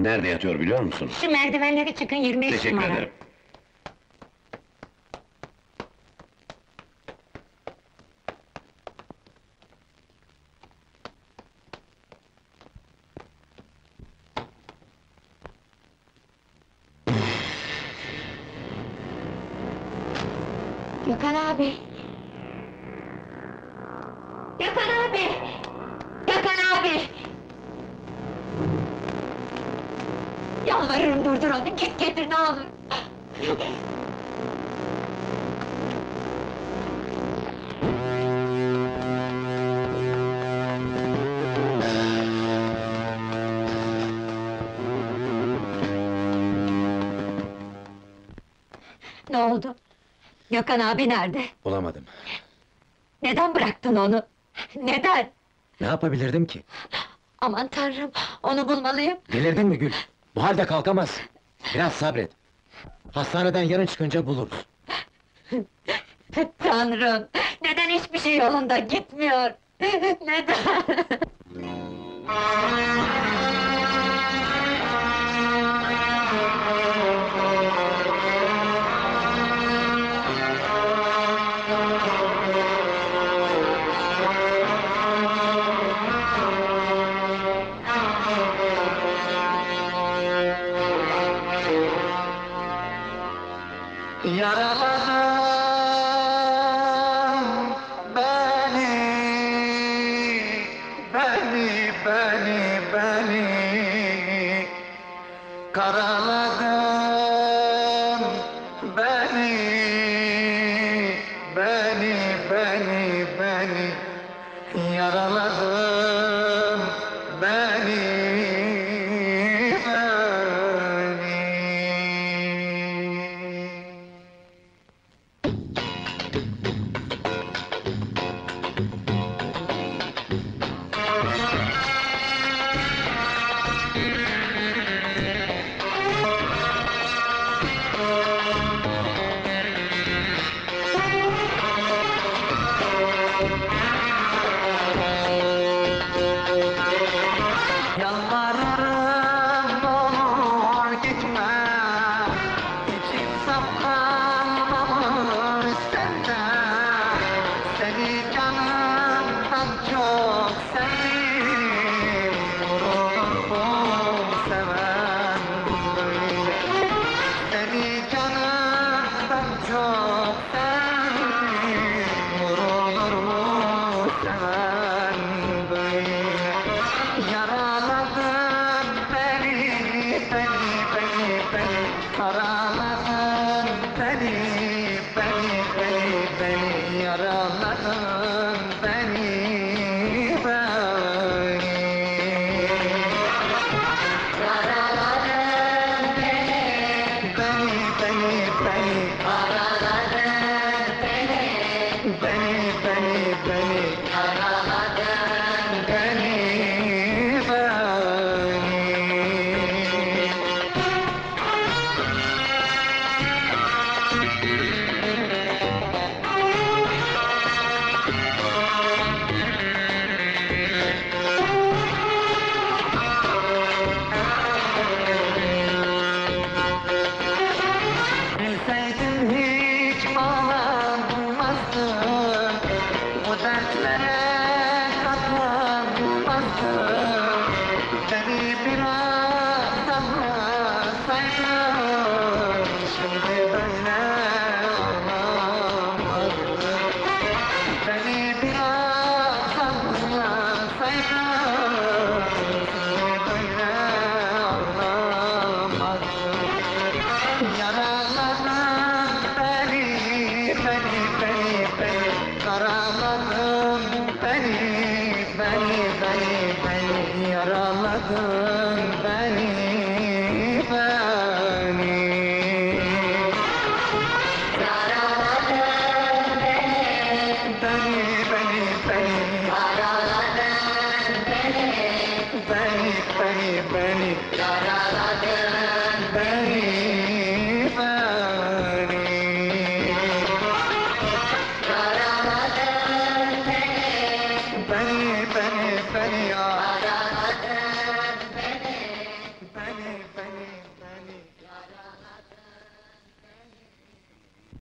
Hanım nerede yatıyor biliyor musun? Şu merdivenleri çıkın 25 Teşekkür numara. ederim. Gökhan abi! Gökhan abi! Gökhan abi! Yalvarırım durdur onu, git getir ne olur! Ne oldu? Gökhan abi nerede? Bulamadım. Neden bıraktın onu? Neden? Ne yapabilirdim ki? Aman tanrım, onu bulmalıyım. Delirdin mi Gül? Bu halde kalkamaz. Biraz sabret. Hastaneden yarın çıkınca buluruz. Tanrım, neden hiçbir şey yolunda gitmiyor? Neden? Yaraladın beni, beni, beni, beni Karaladın. Beni, beni, beni, beni Yaraladın Karaladın beni, beni, beni, beni Yaraladın beni, beni Beni, beni, dertlere katlanmazdım Karaladın beni, beni, beni, beni Yaraladın beni, beni Beni, beni, beni Beni, beni, beni तने तने